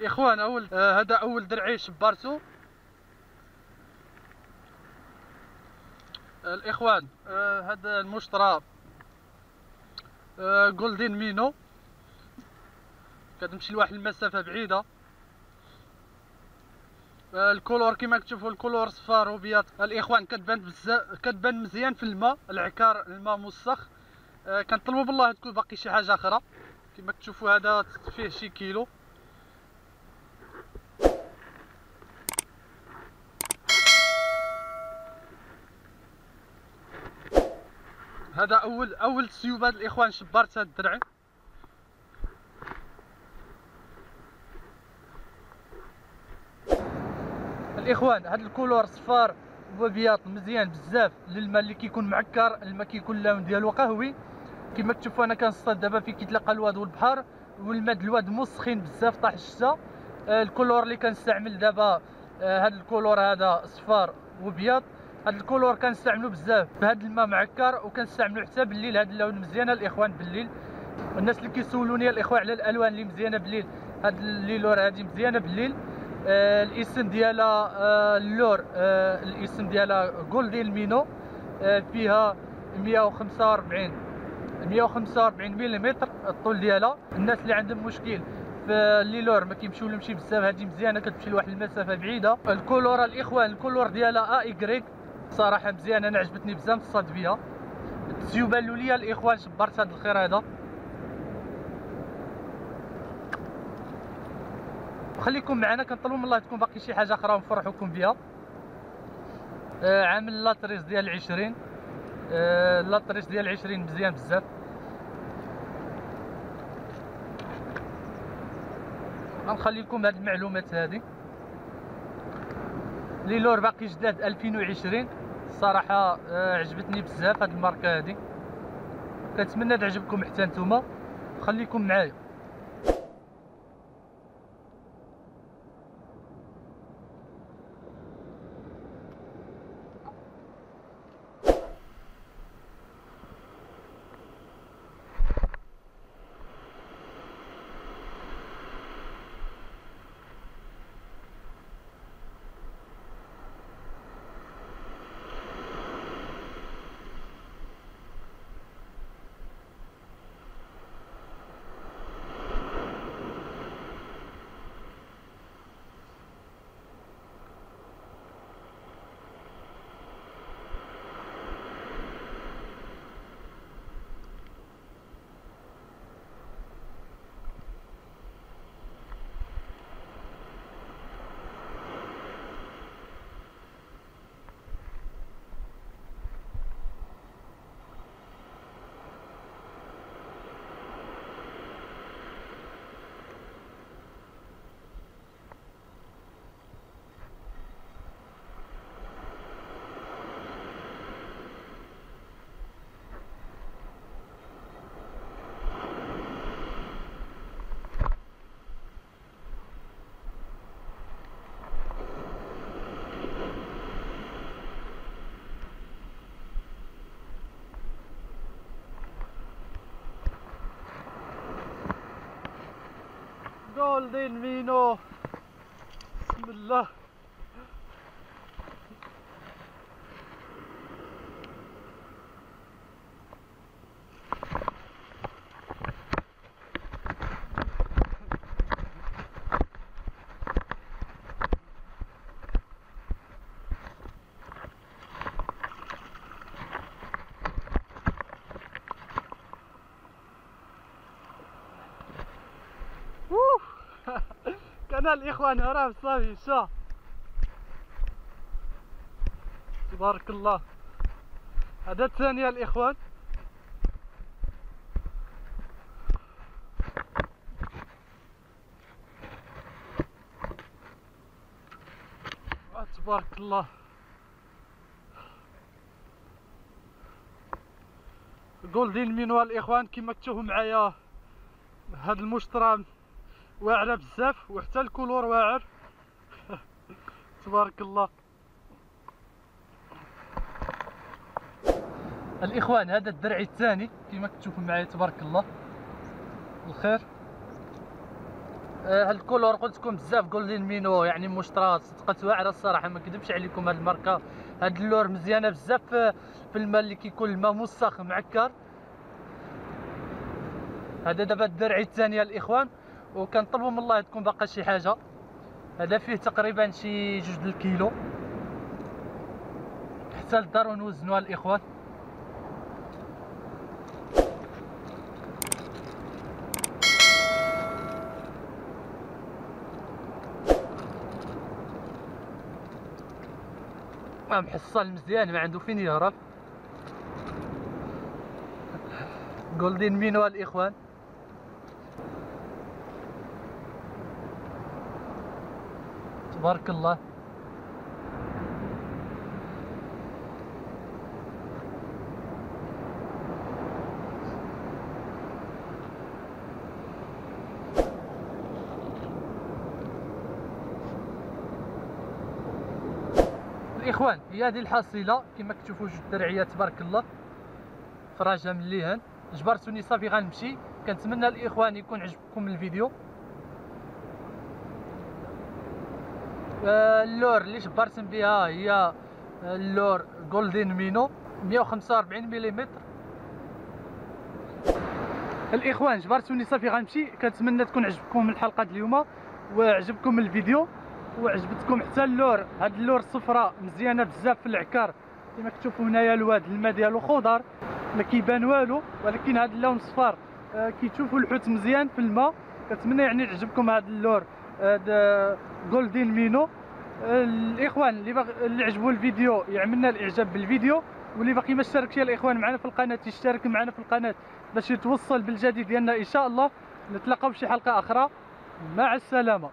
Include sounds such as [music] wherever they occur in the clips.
الاخوان أول آه هذا أول درعي شبارتو آه الإخوان آه هذا المشترى آه جولدين مينو كتمشي لواحد المسافة بعيدة. آه ال couleur كما كتشوفوا ال couleur صفار وبيض الإخوان كتبان بزاف كتبان مزيان في الماء العكار الماء آه كنطلبوا بالله تكون باقي شي حاجة أخرى كما كتشوفوا هذا فيه شي كيلو. هذا أول أول سيوب هاد الإخوان شبارت هاد الدرعي الإخوان هاد ال couleur صفار وبياض مزيان بزاف للماء اللي كيكون معكر الماء كيكون اللون ديالو قهوي. كما تشوفوا أنا كنصطاد دابا في كيتلاقى الواد والبحر والماء الواد مسخين بزاف طاح الشتا. آه ال couleur اللي كنستعمل دابا آه هاد ال couleur هذا صفار وبياض هاد ال couleur كنستعملو بزاف بهاد الماء معكر وكنستعملو حتى بالليل هاد اللون مزيانه الإخوان بالليل. الناس اللي كيسولوني الاخوان على الألوان اللي مزيانة بالليل. هاد الليلور هادي مزيانة بالليل. آه الاسم ديالها آه ال leurre آه الاسم ديالها جولدين مينو آه فيها 145 145 ملم الطول ديالها. الناس اللي عندهم مشكل في الليلور ما كيمشيو لهمشي بزاف هذه مزيانة كتمشي لواحد المسافة بعيدة. الكولور الاخوان الكولور ديالها ا ايكغيك صراحة مزيانه أنا عجبتني بزاف نصاد بها التسيوبه الاوليه الإخوان شبرت هذا الخير هذا. خليكم معنا كنطلبوا من الله تكون باقي شي حاجة أخرى ونفرحوكم بها. آه عامل لاطريس ديال 20 آه لاطريس ديال 20 مزيان بزاف. غنخلي لكم هاد المعلومات هادي. لي لور باقي جداد 2020 الصراحه آه عجبتني بزاف هاد الماركة هادي. كنتمنى تعجبكم حتى نتوما. خليكم معايا. جولدين مينو بسم الله كان الإخوان هرب صافي شا. تبارك الله. هذا الثانية الإخوان. آه، تبارك الله. جولدين مينو الاخوان كما تشوفوا معايا هاد المشترى واعرة بزاف وحتى ال couleur واعر. [laughs] تبارك الله. الإخوان هذا الدرعي الثاني كما كتشوفوا معايا تبارك الله. الخير. آه، هاد ال couleur قلت لكم بزاف جولدين مينو يعني مشترات صدقت واعرة الصراحة ما كذبش عليكم هاد الماركة. هاد ال leurre مزيانة بزاف في الماء اللي كيكون الماء مسخ معكر. هذا دابا الدرعي الثانية الإخوان. وكنطلبوا من الله تكون باقا شي حاجة. هذا فيه تقريبا شي جوج الكيلو. حتى للدار ونوزنوها الإخوان. محصل مزيان ما عنده فين يهرب. جولدين مينو الإخوان. تبارك الله. الإخوان هي هذه الحصيلة كما كتشوفوا جوج الدرعيه تبارك الله. فراجة من الليهن جبرتوني صافي غنمشي. كنتمنى الإخوان يكون عجبكم الفيديو. ال leurre اللي جبرتم بها هي ال leurre جولدين مينو 145 ملم الإخوان جبرتوني صافي غنمشي. كنتمنى تكون عجبكم الحلقة اليوم وعجبكم الفيديو وعجبتكم حتى ال leurre. هاد ال leurre الصفراء مزيانة بزاف في العكار. كما كتشوفوا هنايا الواد الماء ديالو خضر ما كيبان والو ولكن هاد اللون صفار آه كيتشوفوا الحوت مزيان في الماء. كنتمنى يعني تعجبكم هاد ال leurre. Golden Minnow آه الإخوان اللي بغ... اللي عجبوا الفيديو يعملنا الإعجاب بالفيديو واللي باقي ما اشتركش يا الإخوان معنا في القناة يشترك معنا في القناة باش يتوصل بالجديد ديالنا إن شاء الله. نتلاقاو في شي حلقة أخرى. مع السلامة.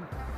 [laughs]